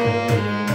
Música